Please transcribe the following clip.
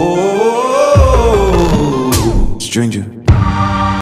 Oh, oh, oh, oh, stranger.